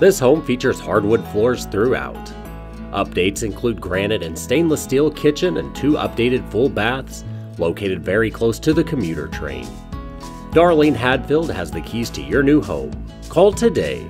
This home features hardwood floors throughout. Updates include granite and stainless steel kitchen and two updated full baths located very close to the commuter train. Darlene Hadfield has the keys to your new home. Call today